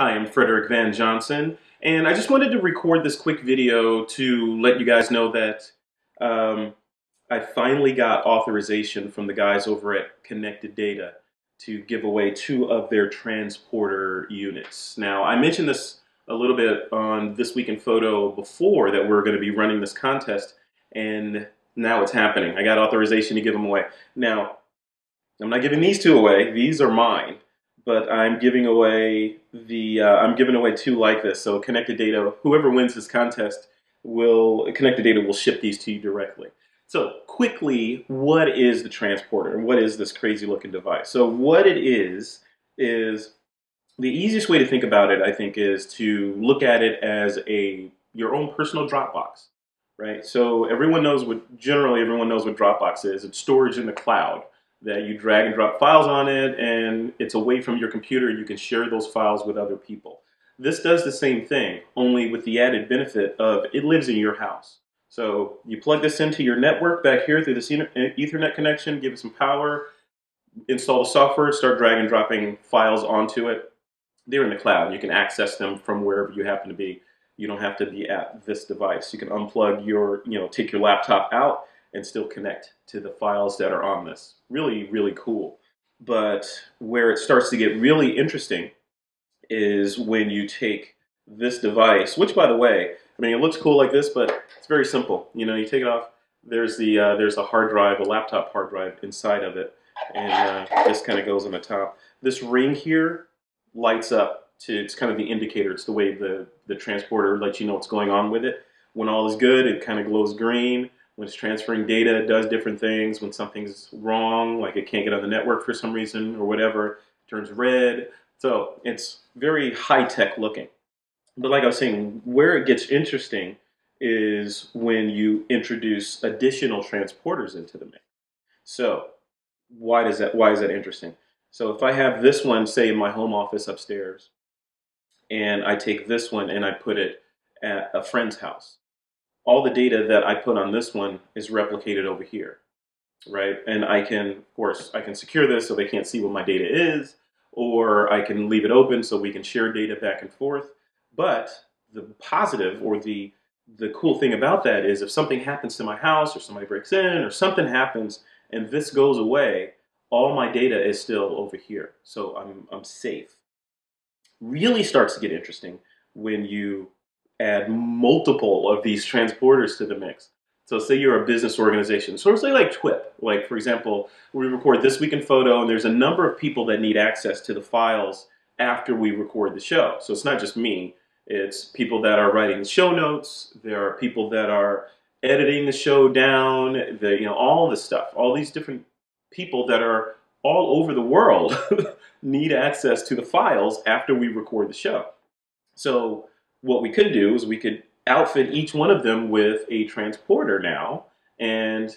Hi, I'm Frederick Van Johnson, and I just wanted to record this quick video to let you guys know that um, I finally got authorization from the guys over at Connected Data to give away two of their transporter units. Now, I mentioned this a little bit on This Week in Photo before that we're going to be running this contest, and now it's happening. I got authorization to give them away. Now, I'm not giving these two away. These are mine but I'm giving away the uh, I'm giving away two like this. So connected data, whoever wins this contest will connected data will ship these to you directly. So quickly, what is the transporter and what is this crazy looking device? So what it is is the easiest way to think about it, I think, is to look at it as a your own personal Dropbox, right? So everyone knows what generally everyone knows what Dropbox is. It's storage in the cloud that you drag and drop files on it and it's away from your computer you can share those files with other people. This does the same thing, only with the added benefit of it lives in your house. So you plug this into your network back here through this Ethernet connection, give it some power, install the software, start drag and dropping files onto it. They're in the cloud. You can access them from wherever you happen to be. You don't have to be at this device. You can unplug your, you know, take your laptop out and still connect to the files that are on this. Really, really cool. But where it starts to get really interesting is when you take this device, which by the way, I mean, it looks cool like this, but it's very simple. You know, you take it off, there's the uh, there's a hard drive, a laptop hard drive inside of it, and uh, this kind of goes on the top. This ring here lights up to, it's kind of the indicator. It's the way the, the transporter lets you know what's going on with it. When all is good, it kind of glows green. When it's transferring data, it does different things. When something's wrong, like it can't get on the network for some reason or whatever, it turns red. So it's very high-tech looking. But like I was saying, where it gets interesting is when you introduce additional transporters into the mix. So why does that why is that interesting? So if I have this one, say in my home office upstairs, and I take this one and I put it at a friend's house, all the data that I put on this one is replicated over here, right? And I can, of course, I can secure this so they can't see what my data is, or I can leave it open so we can share data back and forth. But the positive or the the cool thing about that is if something happens to my house or somebody breaks in or something happens and this goes away, all my data is still over here. So I'm, I'm safe. Really starts to get interesting when you add multiple of these transporters to the mix. So say you're a business organization, so say like TWIP, like for example, we record This Week in Photo and there's a number of people that need access to the files after we record the show. So it's not just me, it's people that are writing the show notes, there are people that are editing the show down, the, you know, all this stuff, all these different people that are all over the world need access to the files after we record the show. So what we could do is we could outfit each one of them with a transporter now. And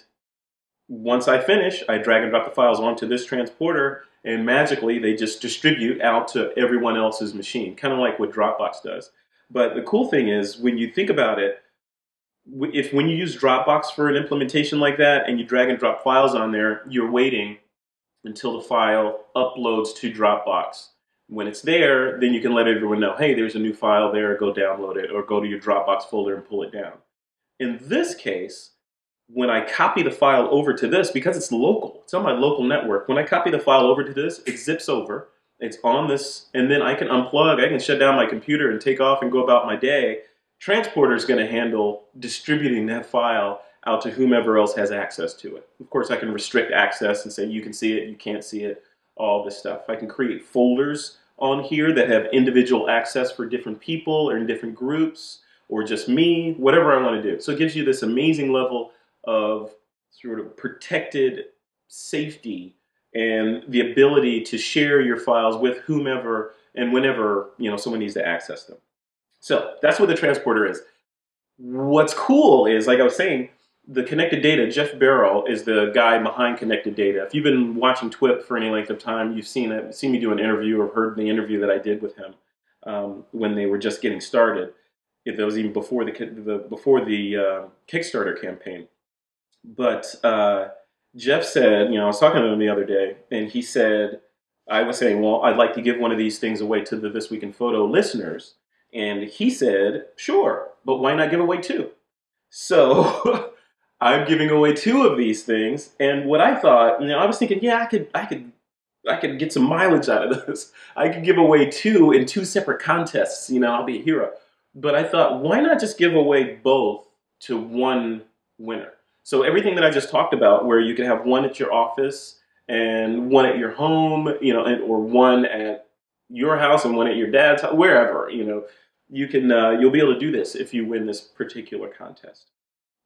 once I finish, I drag and drop the files onto this transporter and magically they just distribute out to everyone else's machine, kind of like what Dropbox does. But the cool thing is when you think about it, if when you use Dropbox for an implementation like that and you drag and drop files on there, you're waiting until the file uploads to Dropbox. When it's there, then you can let everyone know, hey, there's a new file there, go download it, or go to your Dropbox folder and pull it down. In this case, when I copy the file over to this, because it's local, it's on my local network, when I copy the file over to this, it zips over, it's on this, and then I can unplug, I can shut down my computer and take off and go about my day. Transporter is going to handle distributing that file out to whomever else has access to it. Of course, I can restrict access and say you can see it, you can't see it, all this stuff. I can create folders on here that have individual access for different people or in different groups or just me, whatever I want to do. So it gives you this amazing level of sort of protected safety and the ability to share your files with whomever and whenever you know someone needs to access them. So that's what the transporter is. What's cool is, like I was saying, the connected data, Geoff Barrall is the guy behind connected data. If you've been watching TWIP for any length of time, you've seen it, seen me do an interview or heard the interview that I did with him um, when they were just getting started. If that was even before the, the before the uh, Kickstarter campaign. But uh, Geoff said, you know, I was talking to him the other day, and he said I was saying, well, I'd like to give one of these things away to the This Week in Photo listeners. And he said, sure, but why not give away two? So I'm giving away two of these things. And what I thought, you know, I was thinking, yeah, I could, I could, I could get some mileage out of this. I could give away two in two separate contests. You know, I'll be a hero. But I thought, why not just give away both to one winner? So everything that I just talked about, where you can have one at your office and one at your home, you know, and, or one at your house and one at your dad's wherever, you know, you can, uh, you'll be able to do this if you win this particular contest.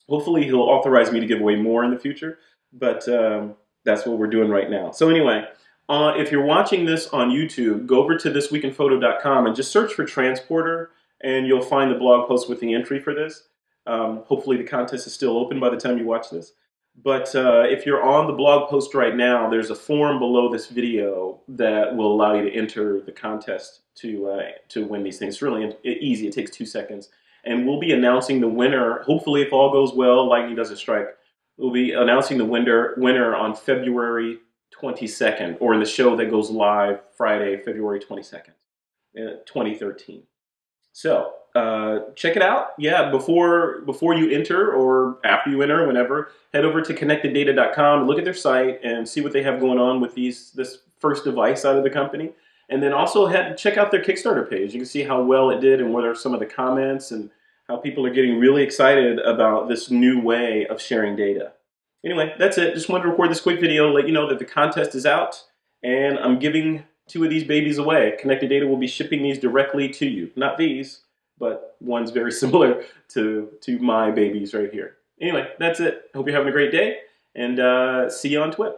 Hopefully he'll authorize me to give away more in the future, but um, that's what we're doing right now. So anyway, uh, if you're watching this on YouTube, go over to thisweekinphoto.com and just search for transporter and you'll find the blog post with the entry for this. Um, hopefully the contest is still open by the time you watch this. But uh, if you're on the blog post right now, there's a form below this video that will allow you to enter the contest to uh, to win these things. It's really easy. It takes two seconds. And we'll be announcing the winner, hopefully if all goes well, lightning doesn't strike, we'll be announcing the winner, winner on February 22nd, or in the show that goes live Friday, February 22nd, uh, 2013. So uh, check it out. Yeah, before before you enter or after you enter, whenever, head over to connecteddata.com, look at their site, and see what they have going on with these this first device out of the company. And then also head check out their Kickstarter page. You can see how well it did and what are some of the comments and how people are getting really excited about this new way of sharing data. Anyway, that's it. Just wanted to record this quick video, to let you know that the contest is out, and I'm giving two of these babies away. Connected Data will be shipping these directly to you. Not these, but one's very similar to, to my babies right here. Anyway, that's it. Hope you're having a great day, and uh, see you on Twitter.